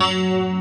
Música